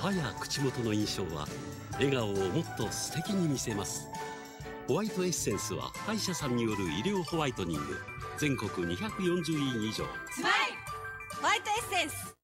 歯や口元の印象は笑顔をもっと素敵に見せます。ホワイトエッセンスは歯医者さんによる医療ホワイトニング。全国240位以上。マイホワイトエッセンス。